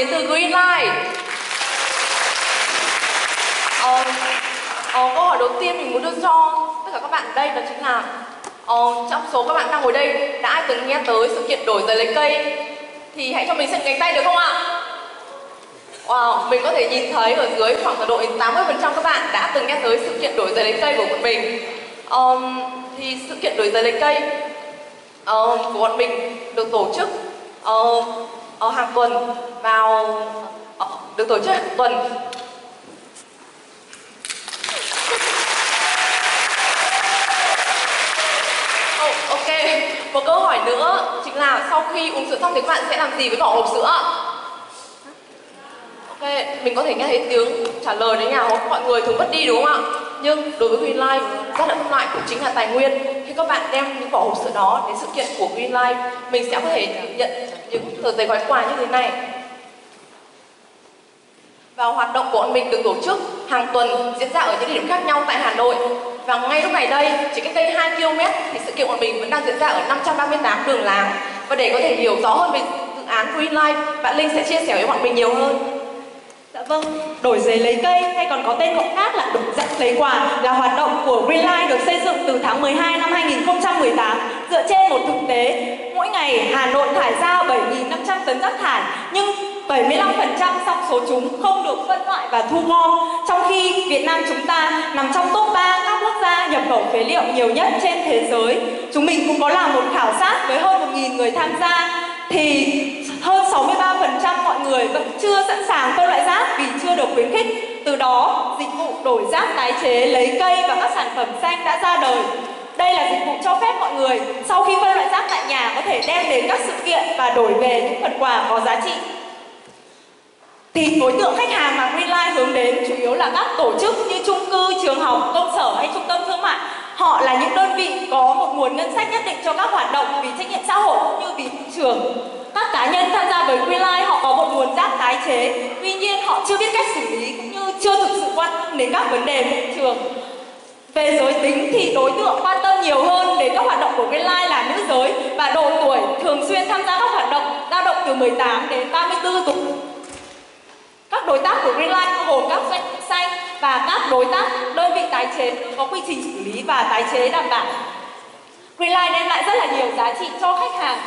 đến từ Greenlight. Ờ, ờ, câu hỏi đầu tiên mình muốn đưa cho tất cả các bạn đây đó chính là ờ, trong số các bạn đang ngồi đây đã ai từng nghe tới sự kiện đổi giấy lấy cây thì hãy cho mình xem cánh tay được không ạ? Wow, mình có thể nhìn thấy ở dưới khoảng độ 80% các bạn đã từng nghe tới sự kiện đổi giấy lấy cây của bọn mình. Um, thì sự kiện đổi giấy lấy cây um, của bọn mình được tổ chức uh, uh, hàng tuần vào uh, được tổ chức hàng tuần Oh, ok, một câu hỏi nữa chính là sau khi uống sữa xong thì các bạn sẽ làm gì với vỏ hộp sữa? Ok, mình có thể nghe thấy tiếng trả lời đấy nhà mọi người thường mất đi đúng không ạ? Nhưng đối với Greenlife, rác là phân loại cũng chính là tài nguyên. Các bạn đem những vỏ hộp sữa đó đến sự kiện của Greenlife, mình sẽ có thể nhận những tờ giấy gói quà như thế này. Và hoạt động của bọn mình được tổ chức hàng tuần diễn ra ở những địa điểm khác nhau tại Hà Nội. Và ngay lúc này đây, chỉ cách đây 2 km thì sự kiện của mình vẫn đang diễn ra ở 538 đường làng Và để có thể hiểu rõ hơn về dự án Greenlife, bạn Linh sẽ chia sẻ với bọn mình nhiều hơn. Vâng, đổi giấy lấy cây hay còn có tên gọi khác là đổi giấy lấy quà là hoạt động của Greenlight được xây dựng từ tháng 12 năm 2018 dựa trên một thực tế mỗi ngày Hà Nội thải ra 7.500 tấn rác thải nhưng 75% trong số chúng không được phân loại và thu gom trong khi Việt Nam chúng ta nằm trong top 3 các quốc gia nhập khẩu phế liệu nhiều nhất trên thế giới. Chúng mình cũng có làm một khảo sát với hơn 1.000 người tham gia thì hơn 63% mọi người vẫn chưa sẵn sàng phân loại rác vì chưa được khuyến khích. Từ đó, dịch vụ đổi rác tái chế, lấy cây và các sản phẩm xanh đã ra đời. Đây là dịch vụ cho phép mọi người sau khi phân loại rác tại nhà có thể đem đến các sự kiện và đổi về những phần quà có giá trị. Thì đối tượng khách hàng mà Greenline hướng đến chủ yếu là các tổ chức như chung cư, trường học, công sở hay trung tâm thương mại Họ là những đơn vị có một nguồn ngân sách nhất định cho các hoạt động vì trách nhiệm xã hội cũng như vì thị trường. Các cá nhân tham gia với Greenlight họ có một nguồn rác tái chế, tuy nhiên họ chưa biết cách xử lý cũng như chưa thực sự quan tâm đến các vấn đề môi trường. Về giới tính thì đối tượng quan tâm nhiều hơn đến các hoạt động của Greenlight là nữ giới và độ tuổi thường xuyên tham gia các hoạt động dao động từ 18 đến 34 tuổi. Các đối tác của Greenlight bao gồm các doanh nghiệp xanh và các đối tác đơn vị tái chế có quy trình xử lý và tái chế đảm bảo. Greenlight đem lại rất là nhiều giá trị cho khách hàng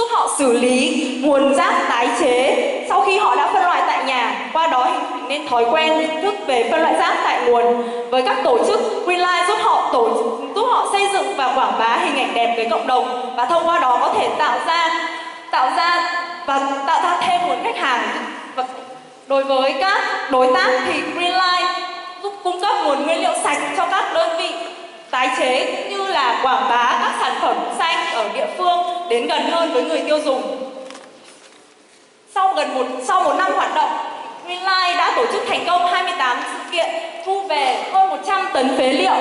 giúp họ xử lý nguồn rác tái chế sau khi họ đã phân loại tại nhà. Qua đó hình thành nên thói quen nhận thức về phân loại rác tại nguồn với các tổ chức Greenlight giúp họ tổ giúp họ xây dựng và quảng bá hình ảnh đẹp với cộng đồng và thông qua đó có thể tạo ra tạo ra và tạo ra thêm nguồn khách hàng. Và đối với các đối tác thì Greenlight giúp cung cấp nguồn nguyên liệu sạch cho các đơn vị tái chế cũng như là quảng bá các sản phẩm xanh ở địa phương đến gần hơn với người tiêu dùng. Sau gần một sau một năm hoạt động, Greenlight đã tổ chức thành công 28 sự kiện, thu về hơn 100 tấn phế liệu,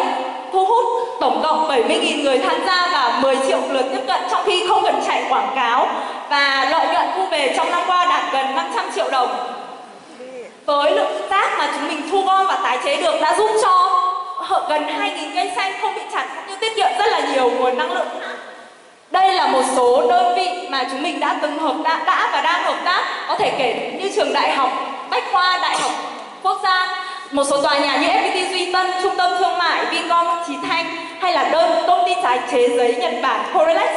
thu hút tổng cộng 70.000 người tham gia và 10 triệu lượt tiếp cận trong khi không cần chạy quảng cáo và lợi nhuận thu về trong năm qua đạt gần 500 triệu đồng. Với lượng rác mà chúng mình thu gom và tái chế được đã giúp cho gần 2.000 cây xanh không bị chặt cũng như tiết kiệm rất là nhiều nguồn năng lượng đây là một số đơn vị mà chúng mình đã từng hợp đã, đã và đang hợp tác có thể kể như trường đại học bách khoa đại học quốc gia một số tòa nhà như FPT Duy Tân, Trung tâm Thương mại Vincom, Trí Thanh hay là đơn công ty tái chế giấy Nhật Bản Corelex.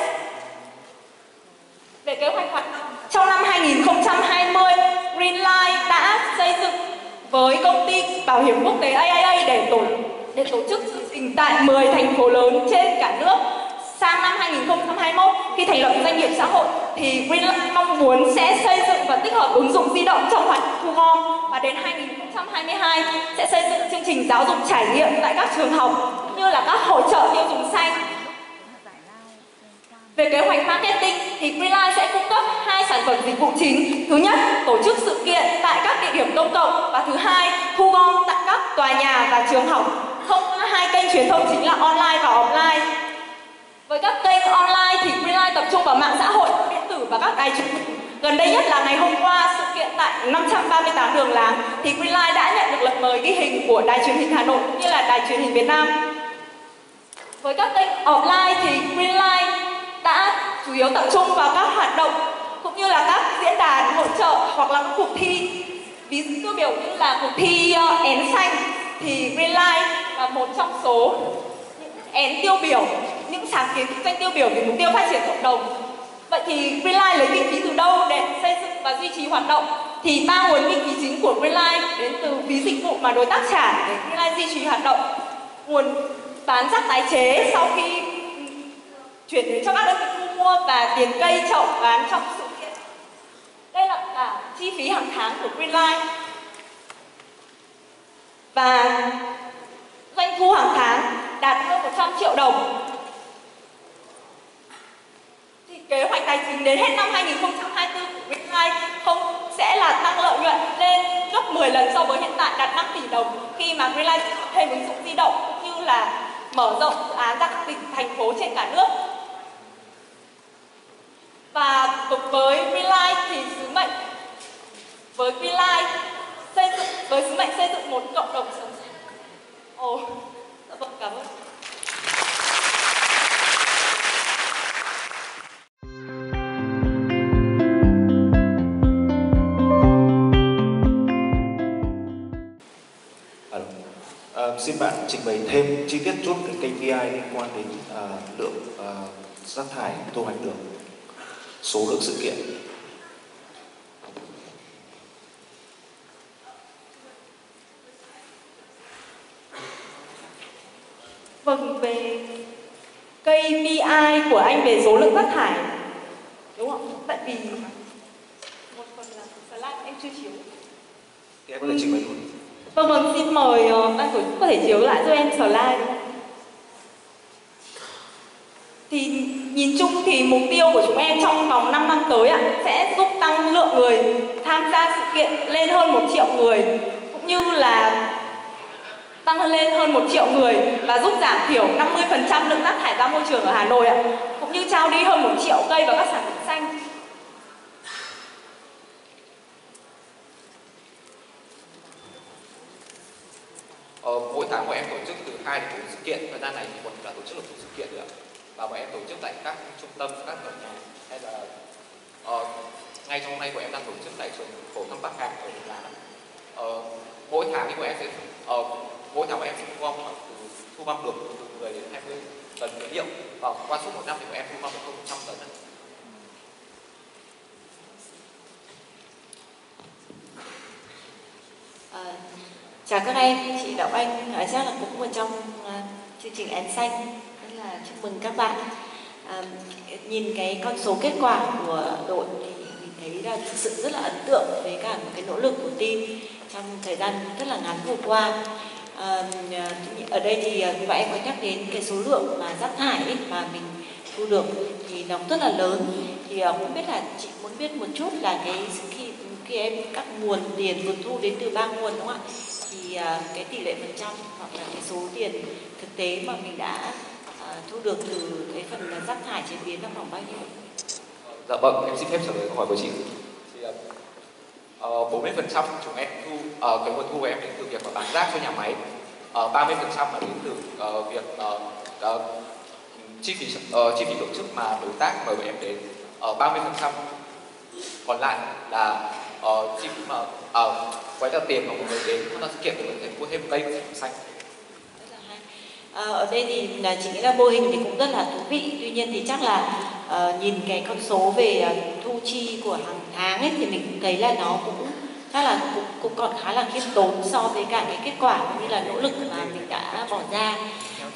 Về kế hoạch hoạt động trong năm 2020, Greenlight đã xây dựng với công ty bảo hiểm quốc tế AIA để tổ chức chương trình tại 10 thành phố lớn trên cả nước sang năm 2021 khi thành lập doanh nghiệp xã hội thì Greenlight mong muốn sẽ xây dựng và tích hợp ứng dụng di động trong hoạt động thu gom và đến 2022 sẽ xây dựng chương trình giáo dục trải nghiệm tại các trường học như là các hỗ trợ tiêu dùng xanh về kế hoạch marketing thì Greenlight sẽ cung cấp hai sản phẩm dịch vụ chính. Thứ nhất, tổ chức sự kiện tại các địa điểm công cộng và thứ hai, thu gom tại các tòa nhà và trường học. Không hai kênh truyền thông chính là online và offline. Với các kênh online thì Greenlight tập trung vào mạng xã hội, điện tử và các đài truyền hình. Gần đây nhất là ngày hôm qua sự kiện tại 538 đường láng thì Greenlight đã nhận được lời mời ghi hình của đài truyền hình Hà Nội cũng như là đài truyền hình Việt Nam. Với các kênh offline thì Greenlight đã chủ yếu tập trung vào các hoạt động cũng như là các diễn đàn hỗ trợ hoặc là các cuộc thi ví dụ biểu như là cuộc thi uh, én xanh thì Greenlight là một trong số những én tiêu biểu, những sáng kiến kinh doanh tiêu biểu về mục tiêu phát triển cộng đồng. Vậy thì Greenlight lấy kinh phí từ đâu để xây dựng và duy trì hoạt động? Thì ba nguồn kinh phí chính của Greenlight đến từ phí dịch vụ mà đối tác trả để Greenlight duy trì hoạt động. Nguồn bán rác tái chế sau khi chuyển đến cho các đơn vị thu mua và tiền cây trồng bán trong sự kiện. Đây là cả chi phí hàng tháng của Greenlight và doanh thu hàng tháng đạt hơn 100 triệu đồng. Thì kế hoạch tài chính đến hết năm 2024 của Greenlight không sẽ là tăng lợi nhuận lên gấp 10 lần so với hiện tại, đạt 5 tỷ đồng. Khi mà Greenlight thêm ứng dụng di động cũng như là mở rộng dự án ra các tỉnh, thành phố trên cả nước. Và với Greenlight thì sứ mệnh với Greenlight xây dựng với sứ mệnh xây dựng một cộng đồng sống sạch. Ồ, dạ vâng cảm ơn. Ờ, xin bạn trình bày thêm chi tiết chút cái KPI liên quan đến uh, lượng uh, rác thải thu hoạch được, số lượng sự kiện. Vâng, về KPI của anh về số lượng rác thải đúng không? Tại vì một phần là slide em chưa chiếu. Thì em có thể trình bày luôn. Vâng vâng, xin mời ban tổ chức có thể chiếu lại cho em slide? Thì nhìn chung thì mục tiêu của chúng em trong vòng 5 năm tới ạ sẽ giúp tăng lượng người tham gia sự kiện lên hơn một triệu người cũng như là tăng lên hơn 1 triệu người và giúp giảm thiểu 50% lượng rác thải ra môi trường ở Hà Nội ạ. Cũng như trao đi hơn 1 triệu cây và các sản phẩm xanh. Ờ, mỗi tháng bọn em tổ chức từ 2 đến 4 sự kiện. Thời gian này thì bọn đã tổ chức được 4 sự kiện được và bọn em tổ chức tại các trung tâm các tòa nhà hay là ờ, ngay trong hôm nay bọn em đang tổ chức tại trường phổ thông Bắc Hà ở Đà Nẵng ờ, mỗi tháng thì bọn em sẽ ờ, mỗi tháng em sẽ thu gom khoảng từ thu gom được từ 10 đến 20 tấn phế liệu và qua suốt một năm thì bọn em thu gom được hơn 100 tấn ạ. À, chào các em, chị Đậu Anh à, chắc là cũng một trong uh, chương trình Én Xanh rất là chúc mừng các bạn. À, nhìn cái con số kết quả của đội thì mình thấy là thực sự rất là ấn tượng với cả một cái nỗ lực của team trong thời gian rất là ngắn vừa qua. Ờ, ở đây thì ờ, à, các em có nhắc đến cái số lượng mà rác thải ấy mà mình thu được thì nó rất là lớn thì cũng không biết là chị muốn biết một chút là cái khi khi em các nguồn tiền nguồn thu đến từ ba nguồn đúng không ạ thì cái tỷ lệ phần trăm hoặc là cái số tiền thực tế mà mình đã thu được từ cái phần rác thải chế biến là khoảng bao nhiêu Dạ vâng, em xin phép trả lời câu hỏi của chị. bốn mươi 40% chúng em thu uh, cái nguồn thu của em đến từ việc mà bán rác cho nhà máy. Ờ, uh, 30% là đến từ uh, việc uh, uh, chi phí uh, chi phí tổ chức mà đối tác mời bọn em đến. Uh, 30% còn lại là uh, chi phí mà uh, quay ra tiền mà mọi người đến tham gia sự kiện thì có thể mua thêm cây và xanh. À, ở đây thì là chị nghĩ là mô hình thì cũng rất là thú vị tuy nhiên thì chắc là uh, nhìn cái con số về uh, thu chi của hàng tháng ấy thì mình cũng thấy là nó cũng chắc là cũng, cũng còn khá là khiêm tốn so với cả cái kết quả cũng như là nỗ lực mà mình đã bỏ ra.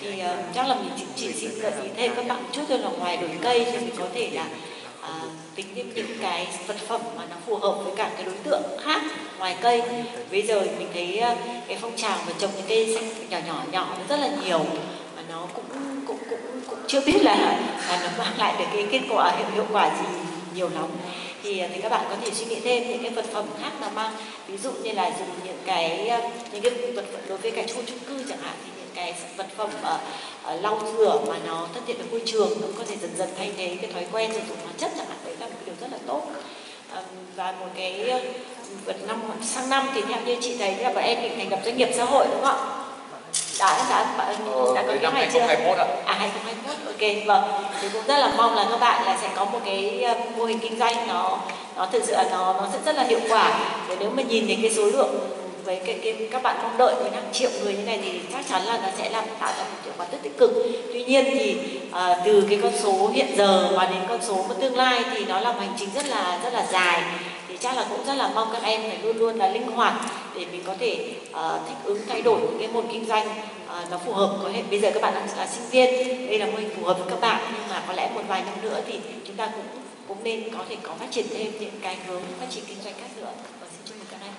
Thì uh, chắc là mình chỉ, chỉ xin gợi ý thêm các bạn một chút thôi là ngoài đổi cây thì mình có thể là uh, tính thêm những cái vật phẩm mà nó phù hợp với cả cái đối tượng khác ngoài cây. Bây giờ mình thấy uh, cái phong trào mà trồng những cây xanh nhỏ nhỏ nhỏ nó rất là nhiều mà nó cũng cũng cũng cũng chưa biết là, là nó mang lại được cái kết quả hiệu hiệu quả gì nhiều lắm thì à, thì các bạn có thể suy nghĩ thêm những cái vật phẩm khác mà mang ví dụ như là dùng những cái à, những cái vật phẩm đối với cái khu chung cư chẳng hạn thì những cái vật phẩm ở, ở lau rửa mà nó thân thiện với môi trường cũng có thể dần dần thay thế cái thói quen sử dụng hóa chất chẳng hạn đấy là một điều rất là tốt và một cái vật năm sang năm thì theo như chị thấy là bọn em định thành lập doanh nghiệp xã hội đúng không ạ? Đã đã đã, đã có đến kế hoạch chưa? 2021 ạ. À 2021 ok. vâng thì cũng rất là mong là các bạn là sẽ có một cái ờ, mô hình kinh doanh nó nó thực sự là nó nó sẽ rất là hiệu quả để nếu mà nhìn thấy cái số lượng với cái, cái các bạn mong đợi 15 triệu người như này thì chắc chắn là nó sẽ làm tạo ra một hiệu quả rất tích cực tuy nhiên thì à, từ cái con số hiện giờ và đến con số của tương lai thì nó là một hành trình rất là rất là dài thì chắc là cũng rất là mong các em phải luôn luôn là linh hoạt để mình có thể uh, thích ứng thay đổi những cái môn kinh doanh uh, nó phù hợp có thể bây giờ các bạn đang là sinh viên đây là mô hình phù hợp với các bạn. Nhưng mà có lẽ một vài năm nữa thì chúng ta cũng cũng nên có thể có phát triển thêm những cái hướng phát triển kinh doanh khác nữa. Và xin chúc mừng các em.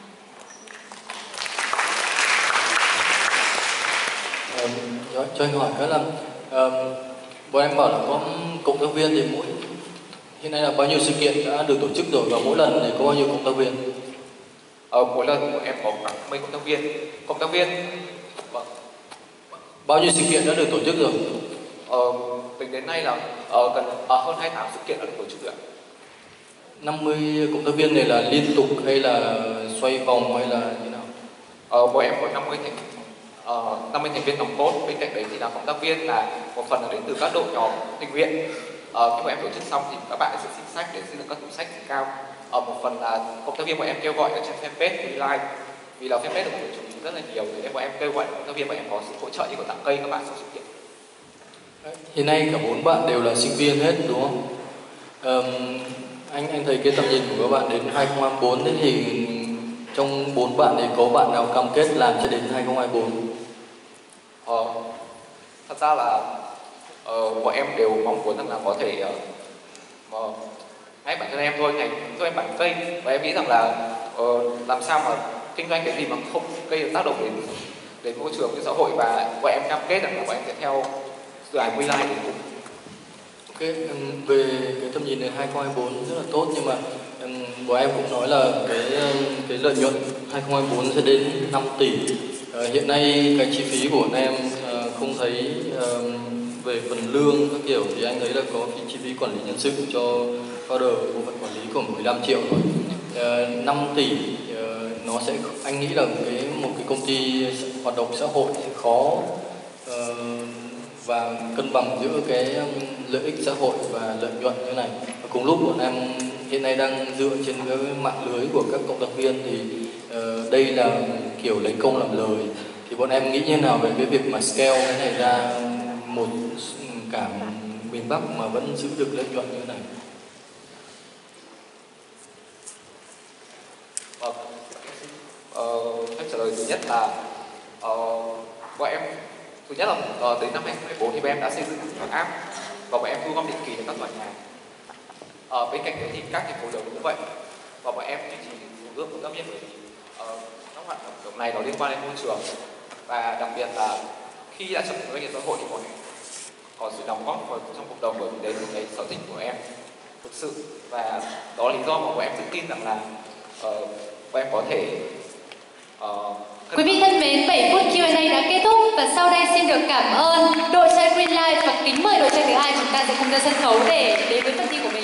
Um, cho, cho anh hỏi cái là um, bọn em bảo là có cộng tác viên thì mỗi hiện nay là bao nhiêu sự kiện đã được tổ chức rồi và mỗi lần thì có bao nhiêu cộng tác viên? Ờ, mỗi lần của em có khoảng mấy cộng tác viên. Cộng tác viên? Vâng. bao nhiêu sự kiện đã được tổ chức rồi? Ờ, tính đến nay là uh, gần uh, hơn 28 sự kiện đã được tổ chức rồi 50 cộng tác viên này là liên tục hay là xoay vòng hay là như nào? Ờ, bọn em có 50 thành uh, 50 thành viên nòng cốt. Bên cạnh đấy thì là cộng tác viên là một phần là đến từ các đội nhóm tình nguyện uh, khi mà em tổ chức xong thì các bạn sẽ xin sách để xin được các tủ sách cao ở uh, một phần là cộng tác viên bọn em kêu gọi ở trên fanpage của live vì là fanpage được mọi người chú ý rất là nhiều thì em bọn em kêu gọi cộng tác viên bọn em có sự hỗ trợ như của tặng cây các bạn sau sự kiện Hiện nay cả bốn bạn đều là sinh viên hết đúng không? Um, anh anh thấy cái tầm nhìn của các bạn đến 2024 thế thì trong bốn bạn thì có bạn nào cam kết làm cho đến 2024? Ờ, thật ra là uh, bọn em đều mong muốn rằng là có thể ờ, uh, ngay bản thân em thôi ngày cho em bản cây và em nghĩ rằng là uh, làm sao mà kinh doanh cái gì mà không gây tác động đến đến môi trường đến xã hội. Và bọn em cam kết rằng là bọn em sẽ theo dự án quy lai đến cùng Ok, về cái tầm nhìn đến 2024 rất là tốt. Nhưng mà bọn em cũng nói là cái cái lợi nhuận 2024 sẽ đến 5 tỷ. Uh, hiện nay cái chi phí của anh em uh, không thấy uh, về phần lương các kiểu thì anh thấy là có cái chi phí quản lý nhân sự cho founder bộ phận quản lý của 15 triệu rồi. Uh, 5 tỷ uh, nó sẽ anh nghĩ là cái một cái công ty hoạt động xã hội sẽ khó uh, và cân bằng giữa cái um, lợi ích xã hội và lợi nhuận như này và cùng lúc bọn em hiện nay đang dựa trên cái mạng lưới của các cộng tác viên thì uh, đây là kiểu lấy công làm lời thì bọn em nghĩ như nào về cái việc mà scale cái này ra một cả miền Bắc mà vẫn giữ được lợi nhuận như thế này. Vâng, ờ, ờ cách trả lời thứ nhất là ờ, bọn em thứ nhất là ờ, đến năm 2014 thì bọn em đã xây dựng một app và bọn em thu gom định kỳ đến các tòa nhà. Ở bên cạnh đấy thì các thành phố lớn cũng vậy. Và bọn em duy trì một ước của tất nhiên bởi vì các hoạt động này nó liên quan đến môi trường. Và đặc biệt là khi đã trở thành doanh nghiệp xã hội thì bọn em có sự đóng góp vào trong cộng đồng bởi vì đấy là cái sở thích của em thực sự và đó là lý do mà bọn em tự tin rằng là uh, bọn em có thể uh, Quý vị thân mến, 7 phút Q&A đã kết thúc và sau đây xin được cảm ơn đội chơi Green Life và kính mời đội chơi thứ hai chúng ta sẽ cùng ra sân khấu để đến với phần thi của mình.